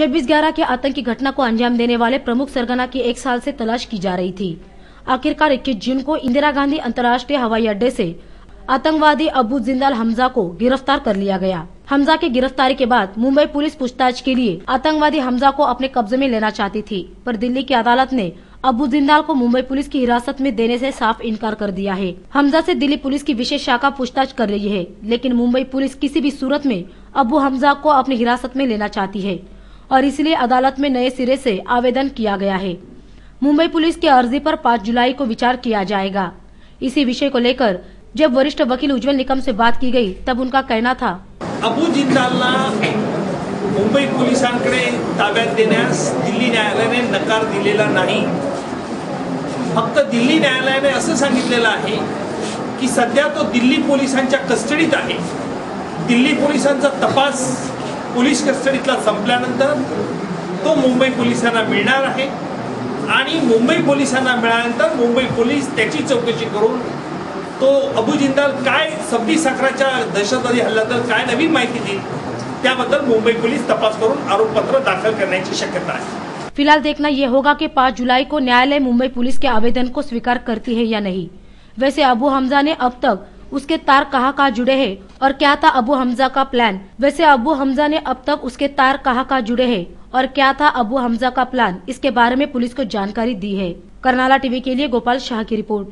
छब्बीस ग्यारह के आतंकी घटना को अंजाम देने वाले प्रमुख सरगना की एक साल से तलाश की जा रही थी। आखिरकार 21 जून को इंदिरा गांधी अंतर्राष्ट्रीय हवाई अड्डे से आतंकवादी अबू जिंदाल हमजा को गिरफ़्तार कर लिया गया। हमजा की गिरफ्तारी के बाद मुंबई पुलिस पूछताछ के लिए आतंकवादी हमजा को अपने कब्जे में लेना चाहती थी, पर दिल्ली की अदालत ने अबू जिंदाल को मुंबई पुलिस की हिरासत में देने से साफ़ इनकार कर दिया है। हमजा से दिल्ली पुलिस की विशेष शाखा पूछताछ कर रही है, लेकिन मुंबई पुलिस किसी भी सूरत में अबू हमजा को अपनी हिरासत में लेना चाहती है। और इसलिए अदालत में नए सिरे से आवेदन किया गया है। मुंबई पुलिस की अर्जी पर 5 जुलाई को विचार किया जाएगा। इसी विषय को लेकर जब वरिष्ठ वकील उज्जवल निकम से बात की गई, तब उनका कहना था, अबू जिंदालला मुंबई पोलिसांकडे ताब्यात देण्यास दिल्ली नकार दिलेला नाही. फक्त दिल्ली न्यायालयाने असं सांगितलेलं आहे की सध्या तो दिल्ली पोलिसांच्या कस्टडीत आहे. दिल्ली पोलिसांचा तपास पोलीस कस्टडीतला संपल्यानंतर तो मुंबई पोलिसांना मिळणार आहे. आणि मुंबई पोलिसांना मिळाल्यानंतर मुंबई पोलीस त्याची चौकशी करून तो अबू जिंदाल काय सव्वीस साखराच्या दहशतवादी हल्ल्याबद्दल काय नवीन माहिती देईल त्याबद्दल मुंबई पोलीस तपास करून आरोपपत्र दाखल करण्याची शक्यता आहे. फिलहाल देखना ये होगा कि 5 जुलाई को न्यायालय मुंबई पुलिस के आवेदन को स्वीकार करती है या नहीं। वैसे अबू हमजा ने अब तक उसके तार कहाँ कहाँ जुड़े हैं और क्या था अबू हमजा का प्लान वैसे अबू हमजा ने अब तक उसके तार कहाँ कहाँ जुड़े हैं और क्या था अबू हमजा का प्लान इसके बारे में पुलिस को जानकारी दी है। करनाला टीवी के लिए गोपाल शाह की रिपोर्ट।